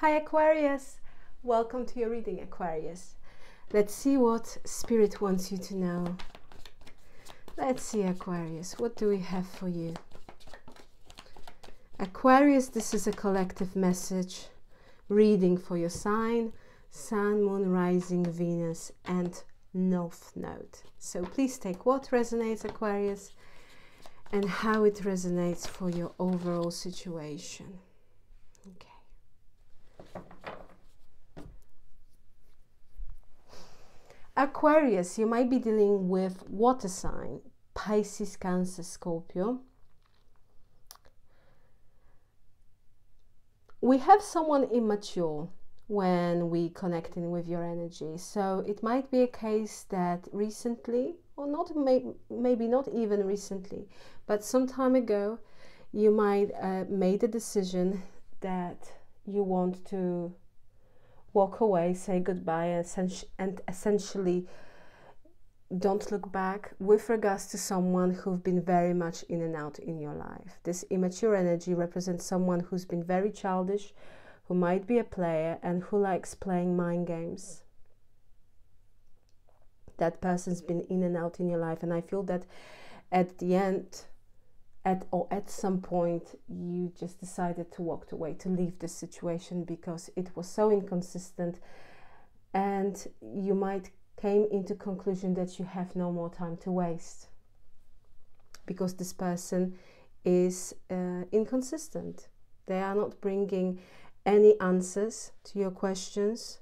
Hi Aquarius! Welcome to your reading, Aquarius. Let's see what Spirit wants you to know. Let's see, Aquarius, what do we have for you? Aquarius, this is a collective message reading for your sign, Sun, Moon, Rising, Venus, and North Node. So please take what resonates, Aquarius, and how it resonates for your overall situation. Aquarius, you might be dealing with water sign, Pisces, Cancer, Scorpio. We have someone immature when we connecting with your energy. So it might be a case that recently, or not may, maybe not even recently, but some time ago, you might uh, made a decision that you want to walk away, say goodbye, and essentially don't look back with regards to someone who've been very much in and out in your life. This immature energy represents someone who's been very childish, who might be a player, and who likes playing mind games. That person's been in and out in your life, and I feel that at the end, at or at some point you just decided to walk away to leave the situation because it was so inconsistent. And you might came into conclusion that you have no more time to waste because this person is uh, inconsistent. They are not bringing any answers to your questions.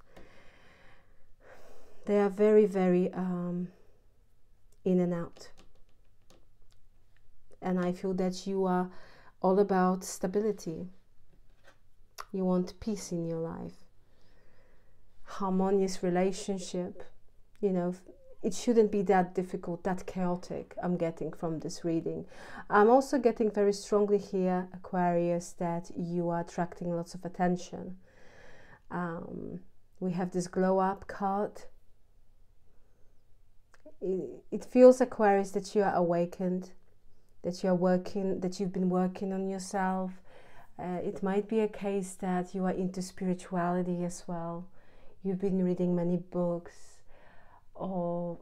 They are very very um, in and out and I feel that you are all about stability. You want peace in your life, harmonious relationship. You know, it shouldn't be that difficult, that chaotic. I'm getting from this reading. I'm also getting very strongly here, Aquarius, that you are attracting lots of attention. Um, we have this glow up card. It, it feels, Aquarius, that you are awakened that you're working, that you've been working on yourself. Uh, it might be a case that you are into spirituality as well. You've been reading many books, or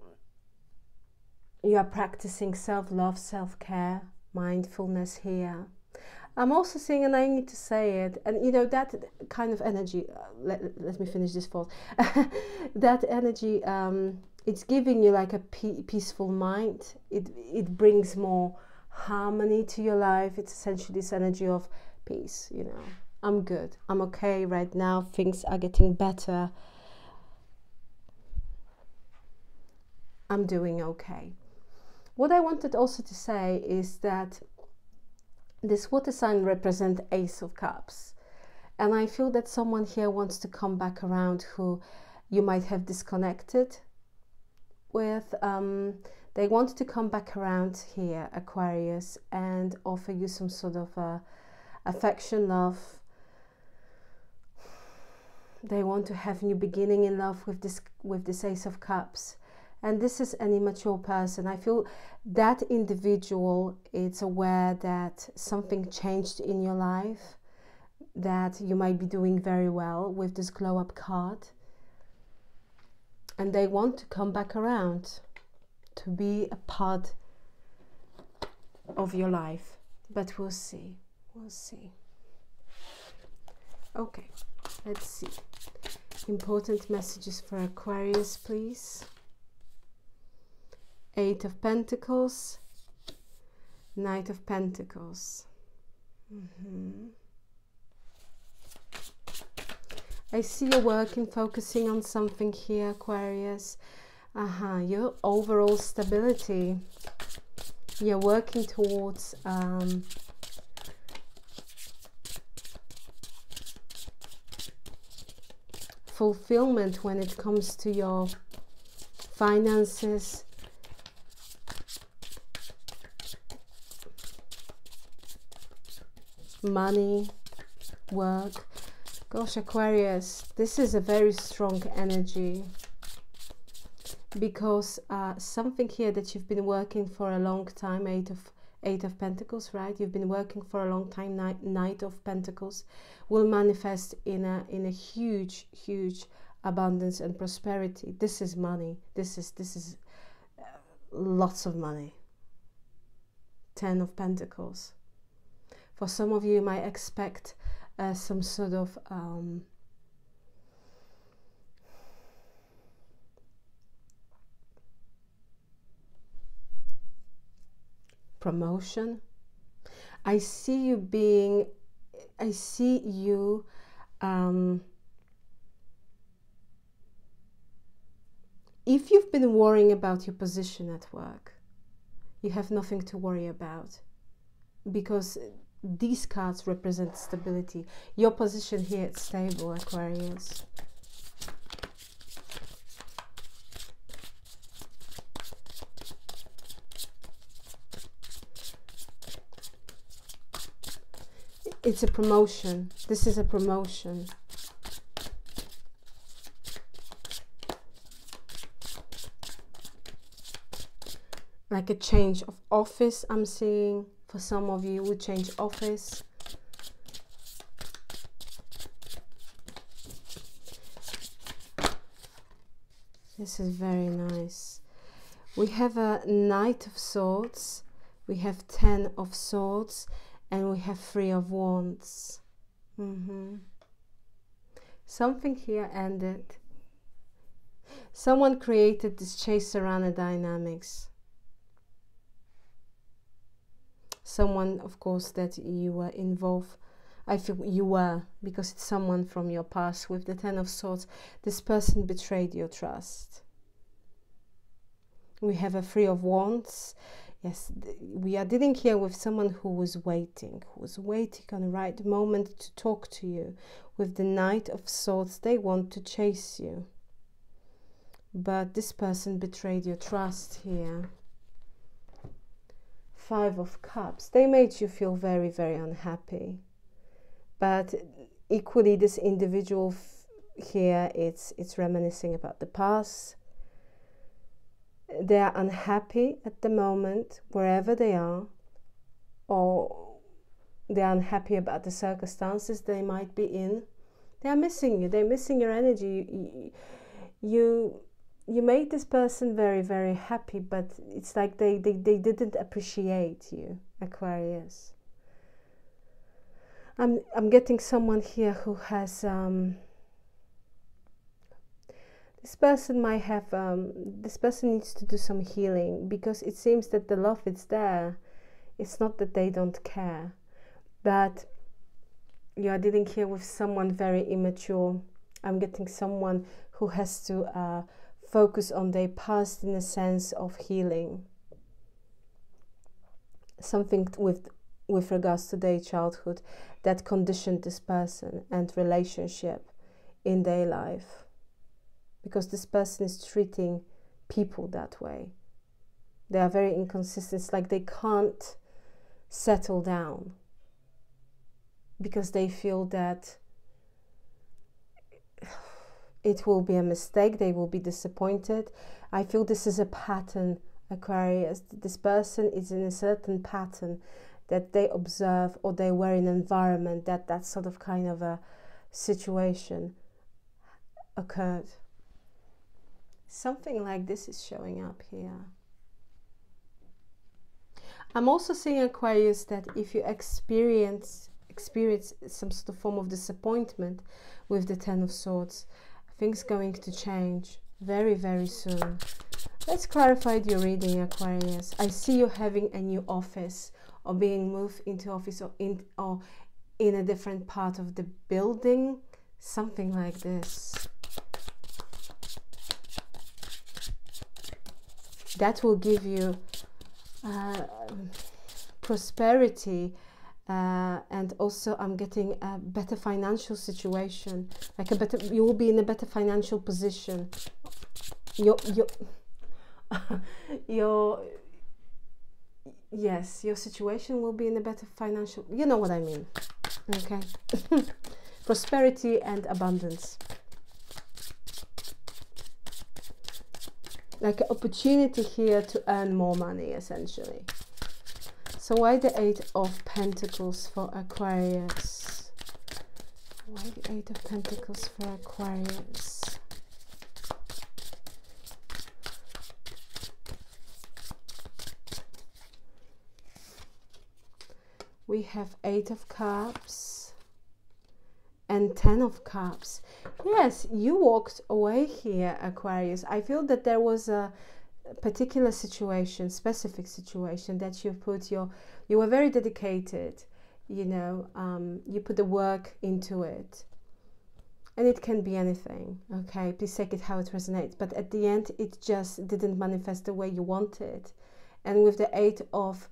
you are practicing self love, self care, mindfulness here. I'm also seeing, and I need to say it, and you know, that kind of energy, uh, let, let me finish this thought. that energy, um, it's giving you like a peaceful mind. It, it brings more harmony to your life. It's essentially this energy of peace, you know. I'm good. I'm okay right now. Things are getting better. I'm doing okay. What I wanted also to say is that this water sign represents Ace of Cups. And I feel that someone here wants to come back around who you might have disconnected with. Um, they want to come back around here, Aquarius, and offer you some sort of uh, affection, love. They want to have a new beginning in love with this with this Ace of Cups. And this is an immature person. I feel that individual is aware that something changed in your life, that you might be doing very well with this glow up card. And they want to come back around to be a part of your life. But we'll see. We'll see. Okay, let's see. Important messages for Aquarius, please. Eight of Pentacles, Knight of Pentacles. Mm -hmm. I see you're working, focusing on something here, Aquarius uh-huh, your overall stability. You're working towards um, fulfillment when it comes to your finances. Money, work. Gosh, Aquarius, this is a very strong energy because uh, something here that you've been working for a long time, eight of Eight of Pentacles, right? You've been working for a long time. Knight, of Pentacles will manifest in a in a huge, huge abundance and prosperity. This is money. This is this is uh, lots of money. Ten of Pentacles. For some of you, you might expect uh, some sort of um, promotion. I see you being, I see you um, if you've been worrying about your position at work, you have nothing to worry about because these cards represent stability. Your position here is stable, Aquarius. It's a promotion. This is a promotion. like a change of office I'm seeing for some of you would change office this is very nice we have a knight of swords we have ten of swords and we have three of wands mm -hmm. something here ended someone created this chase around a dynamics someone of course that you were involved I feel you were because it's someone from your past with the Ten of Swords. This person betrayed your trust. We have a Three of Wands. Yes, we are dealing here with someone who was waiting, who was waiting on the right moment to talk to you. With the Knight of Swords, they want to chase you. But this person betrayed your trust here. Five of Cups, they made you feel very, very unhappy. But equally, this individual here, it's, it's reminiscing about the past. They are unhappy at the moment, wherever they are, or they're unhappy about the circumstances they might be in. They are missing you, they're missing your energy. You, you you made this person very very happy but it's like they, they, they didn't appreciate you aquarius i'm i'm getting someone here who has um, this person might have um, this person needs to do some healing because it seems that the love is there it's not that they don't care but you are dealing here with someone very immature i'm getting someone who has to uh, focus on their past in a sense of healing. Something with with regards to their childhood that conditioned this person and relationship in their life. Because this person is treating people that way. They are very inconsistent. It's like they can't settle down because they feel that it will be a mistake, they will be disappointed. I feel this is a pattern, Aquarius. This person is in a certain pattern that they observe or they were in an environment that that sort of kind of a situation occurred. Something like this is showing up here. I'm also seeing Aquarius that if you experience experience some sort of form of disappointment with the Ten of Swords, things going to change very very soon. Let's clarify your reading aquarius. I see you having a new office or being moved into office or in or in a different part of the building. Something like this that will give you uh, prosperity uh, and also I'm getting a better financial situation. Like a better you will be in a better financial position. Your your your yes your situation will be in a better financial you know what I mean okay? Prosperity and abundance like an opportunity here to earn more money essentially So why the Eight of Pentacles for Aquarius? Why the Eight of Pentacles for Aquarius? We have Eight of Cups and Ten of Cups. Yes, you walked away here, Aquarius. I feel that there was a particular situation, specific situation that you put your, you were very dedicated, you know, um, you put the work into it. And it can be anything, okay? Please take it how it resonates. But at the end, it just didn't manifest the way you wanted. And with the Eight of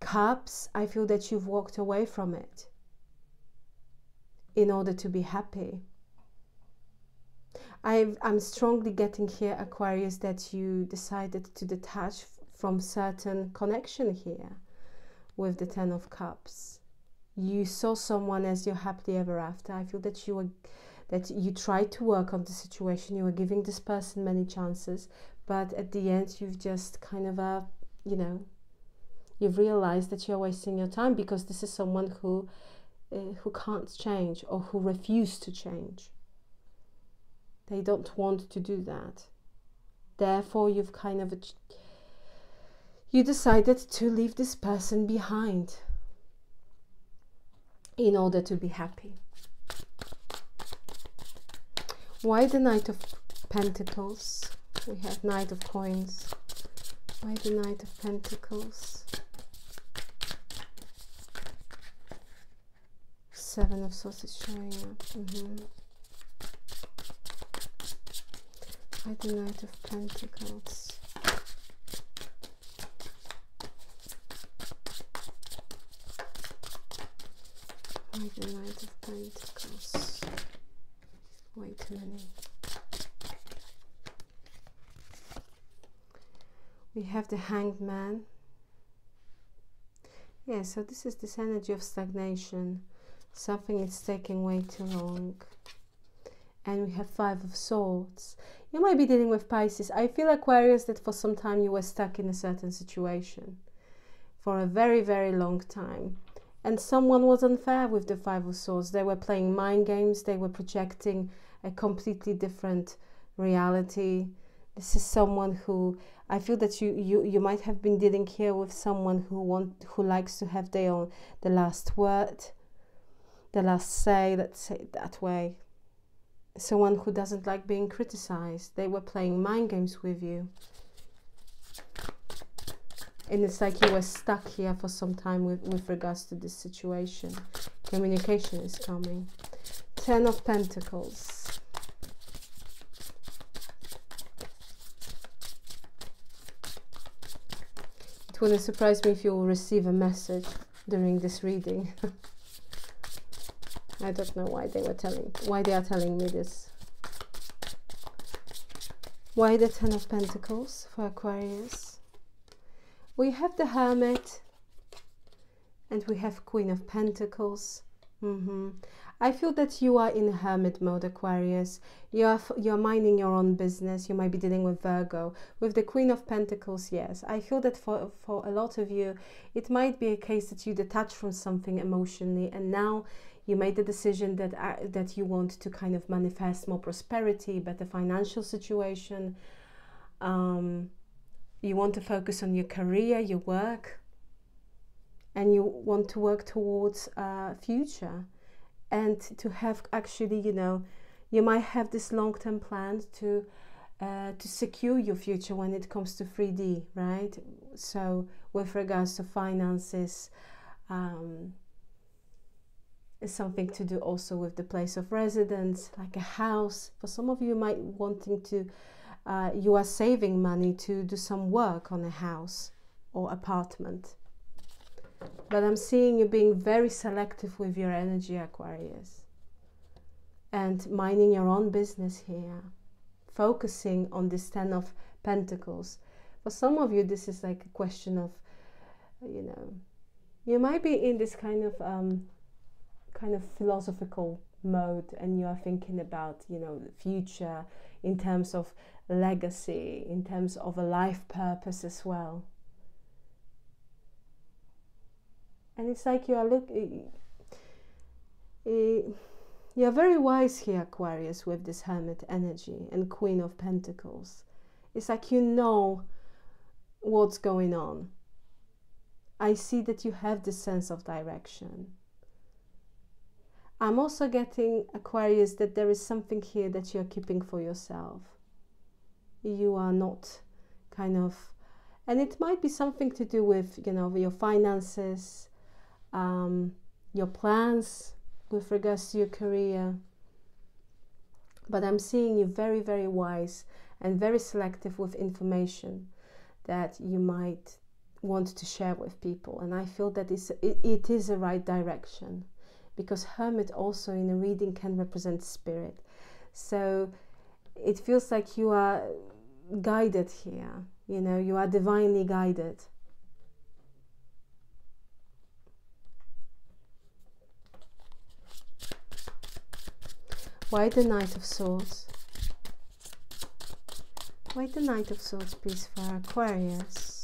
Cups, I feel that you've walked away from it in order to be happy i am strongly getting here, Aquarius, that you decided to detach from certain connection here with the Ten of Cups. You saw someone as your happily ever after. I feel that you were that you tried to work on the situation. You were giving this person many chances, but at the end, you've just kind of a you know, you've realized that you're wasting your time because this is someone who uh, who can't change or who refuse to change. They don't want to do that. Therefore, you've kind of you decided to leave this person behind in order to be happy. Why the Knight of Pentacles? We have Knight of Coins. Why the Knight of Pentacles? Seven of Swords is showing up. Mm -hmm. by the Knight of Pentacles. By the Knight of Pentacles. Way too many. We have the Hanged Man. Yeah, so this is this energy of stagnation. Something is taking way too long. And we have five of swords. You might be dealing with pisces. I feel aquarius that for some time you were stuck in a certain situation. For a very very long time. And someone was unfair with the five of swords. They were playing mind games. They were projecting a completely different reality. This is someone who I feel that you, you, you might have been dealing here with someone who want who likes to have their own the last word, the last say, let's say it that way someone who doesn't like being criticized. They were playing mind games with you. And it's like you were stuck here for some time with, with regards to this situation. Communication is coming. Ten of Pentacles. It wouldn't surprise me if you will receive a message during this reading. I don't know why they were telling why they are telling me this. Why the Ten of Pentacles for Aquarius? We have the Hermit and we have Queen of Pentacles. Mm -hmm. I feel that you are in hermit mode, Aquarius. You are you're minding your own business. You might be dealing with Virgo. With the Queen of Pentacles, yes. I feel that for for a lot of you, it might be a case that you detach from something emotionally, and now you made the decision that uh, that you want to kind of manifest more prosperity, better financial situation. Um, you want to focus on your career, your work, and you want to work towards a future, and to have actually, you know, you might have this long-term plan to. Uh, to secure your future when it comes to 3D, right? So, with regards to finances, um, is something to do also with the place of residence, like a house. For some of you, might wanting to, uh, you are saving money to do some work on a house or apartment. But I'm seeing you being very selective with your energy, Aquarius, and minding your own business here, focusing on this Ten of Pentacles. For some of you, this is like a question of, you know, you might be in this kind of um, kind of philosophical mode and you are thinking about you know the future in terms of legacy in terms of a life purpose as well. And it's like you are look you're very wise here aquarius with this hermit energy and queen of pentacles. It's like you know what's going on. I see that you have this sense of direction i'm also getting aquarius that there is something here that you're keeping for yourself. You are not kind of and it might be something to do with you know your finances um, your plans with regards to your career. But i'm seeing you very very wise and very selective with information that you might want to share with people. And i feel that it's, it, it is a right direction because hermit also in a reading can represent spirit so it feels like you are guided here you know, you are divinely guided. Why the Knight of Swords? Why the Knight of Swords, please, for Aquarius?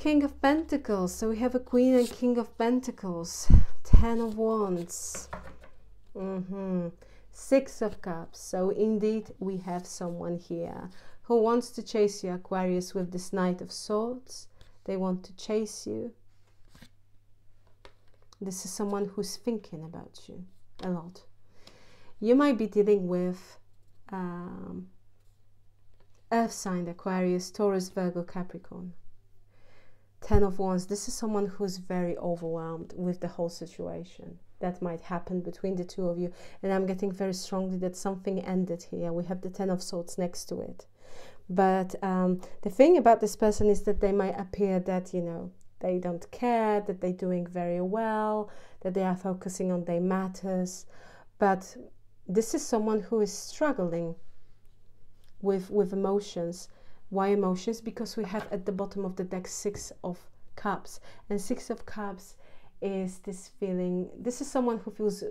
King of Pentacles. So we have a Queen and King of Pentacles. Ten of Wands. Mm-hmm. Six of Cups. So indeed, we have someone here who wants to chase you, Aquarius, with this Knight of Swords. They want to chase you. This is someone who's thinking about you a lot. You might be dealing with um, Earth sign, Aquarius, Taurus, Virgo, Capricorn. Ten of Wands. This is someone who's very overwhelmed with the whole situation that might happen between the two of you. And I'm getting very strongly that something ended here. We have the Ten of Swords next to it. But um, the thing about this person is that they might appear that, you know, they don't care, that they're doing very well, that they are focusing on their matters. But this is someone who is struggling with, with emotions. Why emotions? Because we have at the bottom of the deck Six of Cups. And Six of Cups is this feeling this is someone who feels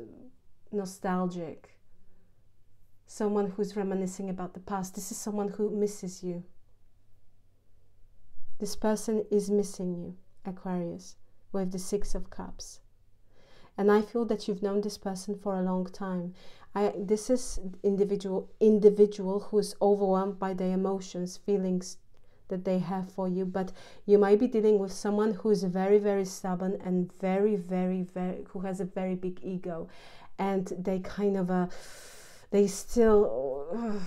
nostalgic someone who's reminiscing about the past this is someone who misses you this person is missing you aquarius with the six of cups and i feel that you've known this person for a long time. I, this is individual individual who is overwhelmed by their emotions feelings that they have for you. But you might be dealing with someone who is very very stubborn and very very very who has a very big ego. And they kind of uh, they still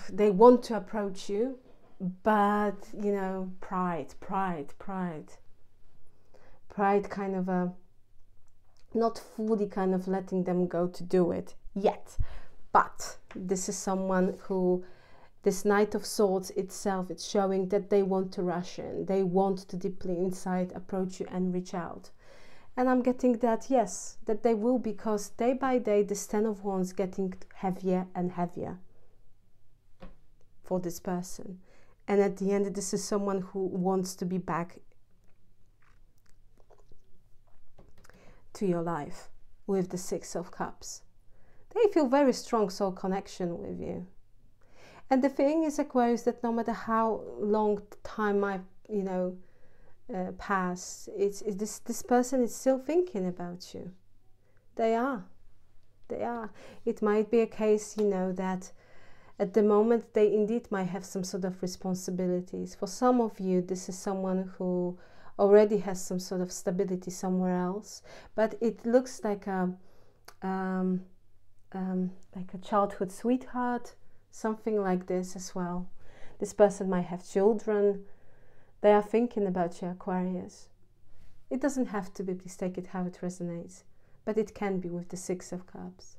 they want to approach you but you know pride pride pride. Pride kind of a uh, not fully kind of letting them go to do it yet but this is someone who this Knight of Swords itself, it's showing that they want to rush in. They want to deeply inside approach you and reach out. And I'm getting that, yes, that they will because day by day, this Ten of Wands getting heavier and heavier for this person. And at the end, this is someone who wants to be back to your life with the Six of Cups. They feel very strong soul connection with you. And the thing is aquarius that no matter how long time might you know uh, pass it's, it's this this person is still thinking about you. They are. They are. It might be a case you know that at the moment they indeed might have some sort of responsibilities. For some of you this is someone who already has some sort of stability somewhere else but it looks like a um, um, like a childhood sweetheart something like this as well. This person might have children. They are thinking about you, Aquarius. It doesn't have to be, please take it how it resonates, but it can be with the Six of Cups.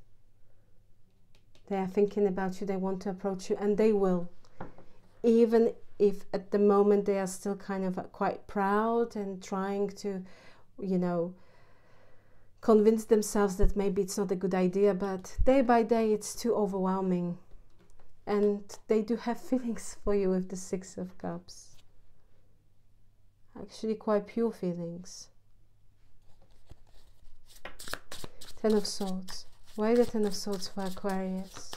They are thinking about you, they want to approach you, and they will. Even if at the moment they are still kind of quite proud and trying to, you know, convince themselves that maybe it's not a good idea, but day by day it's too overwhelming and they do have feelings for you with the Six of Cups. Actually, quite pure feelings. Ten of Swords. Why the Ten of Swords for Aquarius?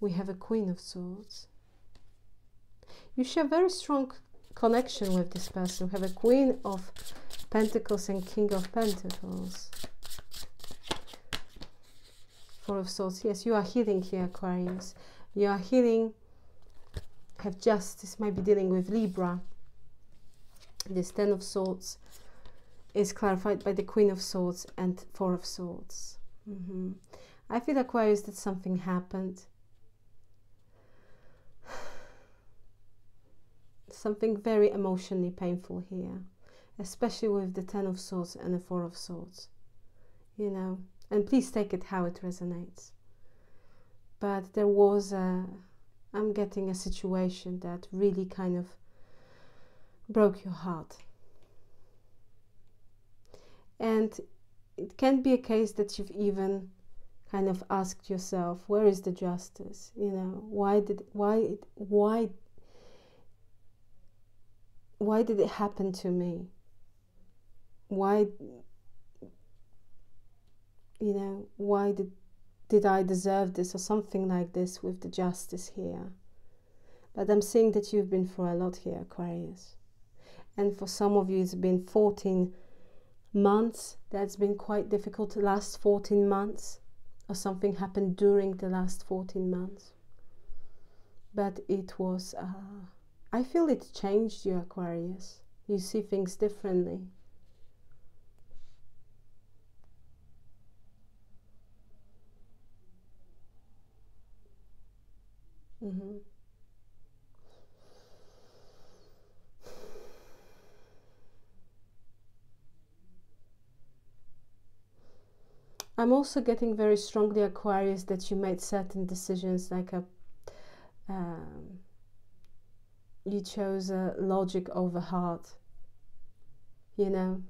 We have a Queen of Swords. You share very strong connection with this person. We have a Queen of Pentacles and King of Pentacles. Four of Swords. Yes, you are healing here, Aquarius. You are healing. Have justice. Might be dealing with Libra. This Ten of Swords is clarified by the Queen of Swords and Four of Swords. Mm -hmm. I feel Aquarius that something happened. Something very emotionally painful here, especially with the Ten of Swords and the Four of Swords. You know, and please take it how it resonates. But there was a, I'm getting a situation that really kind of broke your heart. And it can be a case that you've even kind of asked yourself, where is the justice? You know, why did why why why did it happen to me? Why, you know, why did, did I deserve this or something like this with the justice here? But I'm seeing that you've been through a lot here, Aquarius. And for some of you, it's been 14 months. That's been quite difficult. The last 14 months, or something happened during the last 14 months. But it was. Uh, I feel it changed you, Aquarius. You see things differently. Mm-hmm. I'm also getting very strongly Aquarius that you made certain decisions like a um, you chose a logic over heart, you know,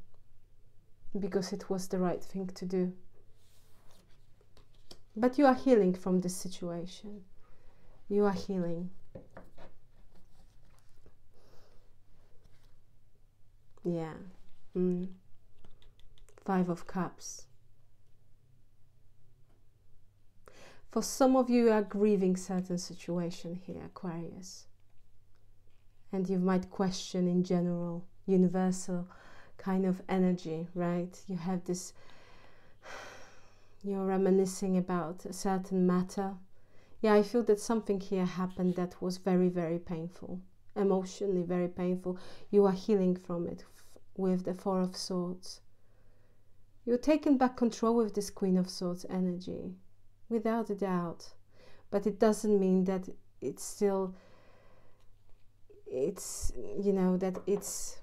because it was the right thing to do. But you are healing from this situation. You are healing. Yeah. Mm. Five of Cups. For some of you, you are grieving certain situation here, Aquarius and you might question in general universal kind of energy right? You have this you're reminiscing about a certain matter. Yeah i feel that something here happened that was very very painful emotionally very painful. You are healing from it with the four of swords. You're taking back control with this queen of swords energy without a doubt. But it doesn't mean that it's still it's you know that it's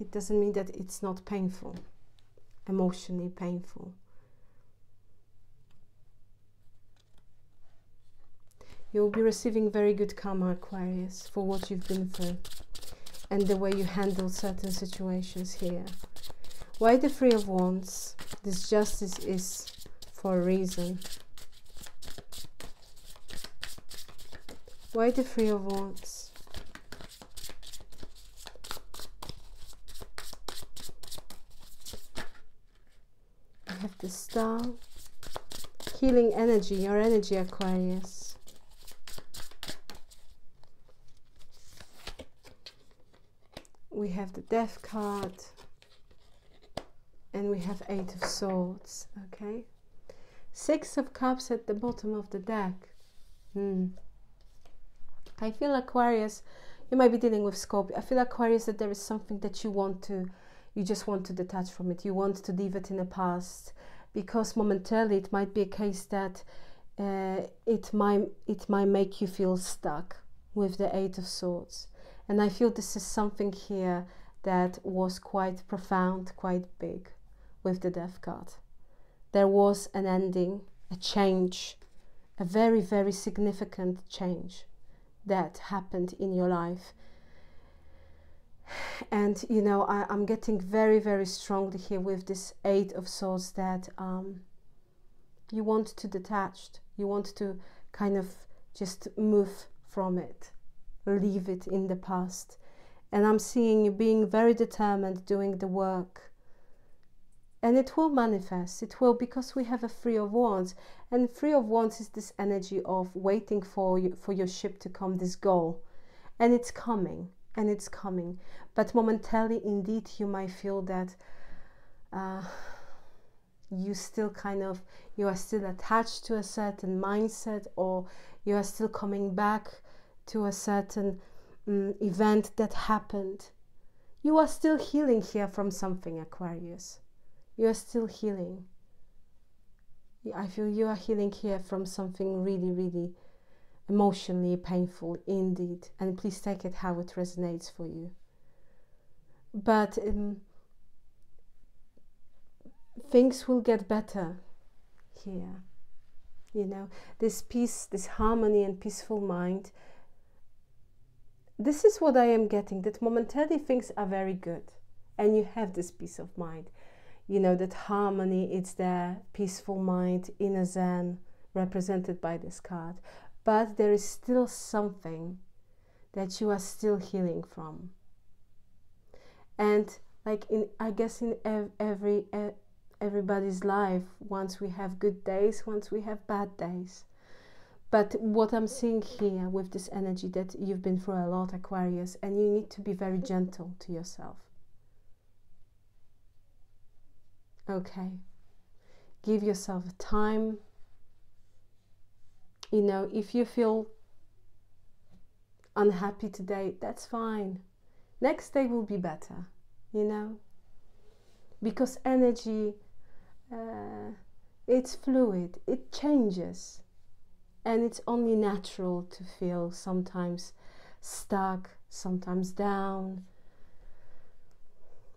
it doesn't mean that it's not painful emotionally painful. You'll be receiving very good karma aquarius for what you've been through and the way you handle certain situations here. Why the three of wands? This justice is for a reason. Why the three of wands have the star. Healing energy your energy aquarius. We have the death card. And we have eight of swords okay? Six of cups at the bottom of the deck. Hmm. i feel aquarius you might be dealing with scorpio. I feel aquarius that there is something that you want to you just want to detach from it. You want to leave it in the past because momentarily it might be a case that uh, it might it might make you feel stuck with the eight of swords. And i feel this is something here that was quite profound quite big with the death card there was an ending a change a very very significant change that happened in your life and you know I, am getting very very strongly here with this eight of swords that um, you want to detach you want to kind of just move from it leave it in the past. And i'm seeing you being very determined doing the work. And it will manifest. It will because we have a three of wands. And three of wands is this energy of waiting for you for your ship to come this goal. And it's coming and it's coming. But momentarily indeed you might feel that uh, you still kind of you are still attached to a certain mindset or you are still coming back to a certain um, event that happened. You are still healing here from something aquarius. You are still healing. I feel you are healing here from something really really emotionally painful indeed and please take it how it resonates for you but um, things will get better here. You know, this peace, this harmony and peaceful mind. This is what I am getting that momentarily things are very good and you have this peace of mind. You know, that harmony, it's there, peaceful mind, inner Zen, represented by this card. But there is still something that you are still healing from. And like in, I guess in ev- every everybody's life once we have good days once we have bad days. But what i'm seeing here with this energy that you've been through a lot aquarius and you need to be very gentle to yourself. Okay. Give yourself time you know if you feel unhappy today that's fine next day will be better you know because energy uh, it's fluid, it changes, and it's only natural to feel sometimes stuck, sometimes down.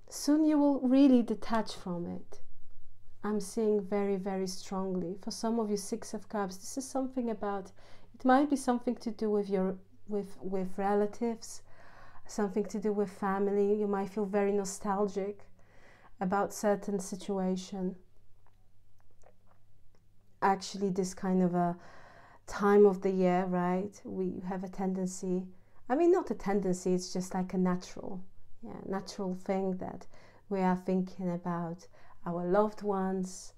Soon you will really detach from it. I'm seeing very, very strongly. For some of you, Six of Cups, this is something about, it might be something to do with your with with relatives, something to do with family. You might feel very nostalgic about certain situation actually this kind of a time of the year, right? We have a tendency, I mean, not a tendency, it's just like a natural, yeah, natural thing that we are thinking about our loved ones,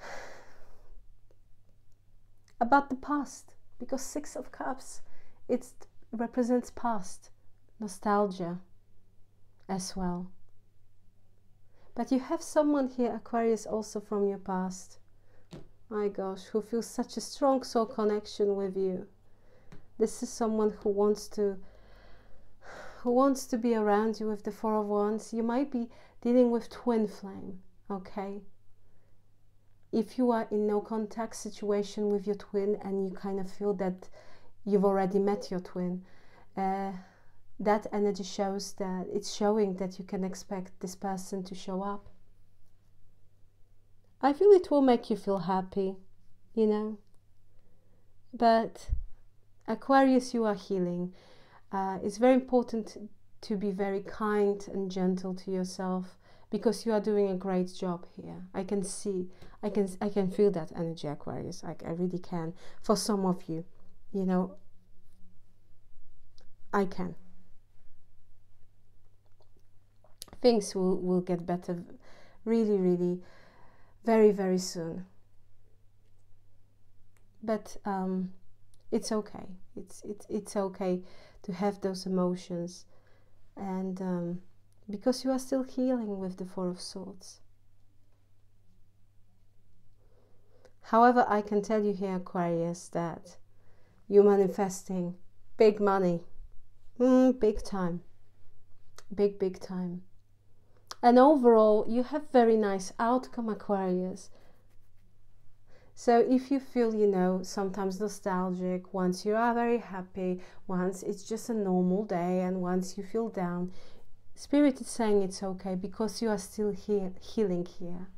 about the past, because Six of Cups, it represents past, nostalgia as well. But you have someone here, Aquarius, also from your past my gosh, who feels such a strong soul connection with you. This is someone who wants to who wants to be around you with the Four of Wands. You might be dealing with twin flame, okay? If you are in no contact situation with your twin and you kind of feel that you've already met your twin, uh, that energy shows that it's showing that you can expect this person to show up I feel it will make you feel happy, you know. But Aquarius, you are healing. Uh, it's very important to be very kind and gentle to yourself because you are doing a great job here. I can see, I can, I can feel that energy, Aquarius. I, I really can. For some of you, you know, I can. Things will, will get better really, really very, very soon. But um, it's okay. It's, it's, it's okay to have those emotions. And um, because you are still healing with the Four of Swords. However, I can tell you here, Aquarius, that you're manifesting big money, mm, big time, big, big time and overall you have very nice outcome aquarius so if you feel you know sometimes nostalgic once you are very happy once it's just a normal day and once you feel down spirit is saying it's okay because you are still here healing here.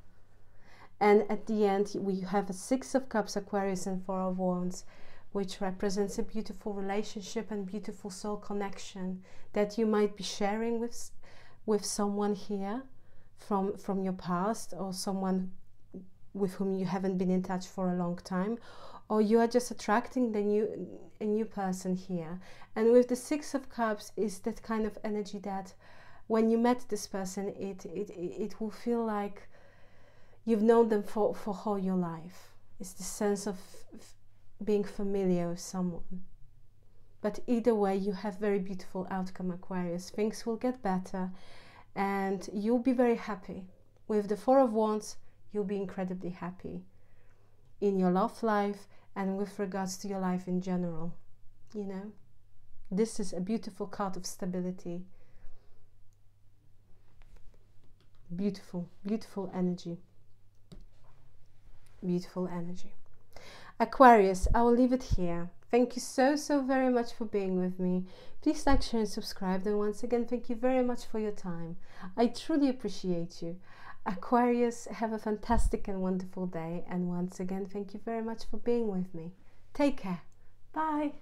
And at the end we have a six of cups aquarius and four of wands which represents a beautiful relationship and beautiful soul connection that you might be sharing with with someone here from from your past or someone with whom you haven't been in touch for a long time or you are just attracting the new a new person here and with the six of cups is that kind of energy that when you met this person it it, it will feel like you've known them for, for whole your life it's the sense of being familiar with someone But either way, you have very beautiful outcome, Aquarius. Things will get better and you'll be very happy. With the Four of Wands, you'll be incredibly happy in your love life and with regards to your life in general. You know, this is a beautiful card of stability. Beautiful, beautiful energy. Beautiful energy. Aquarius, I will leave it here. Thank you so, so very much for being with me. Please like, share, and subscribe. And once again, thank you very much for your time. I truly appreciate you. Aquarius, have a fantastic and wonderful day. And once again, thank you very much for being with me. Take care. Bye.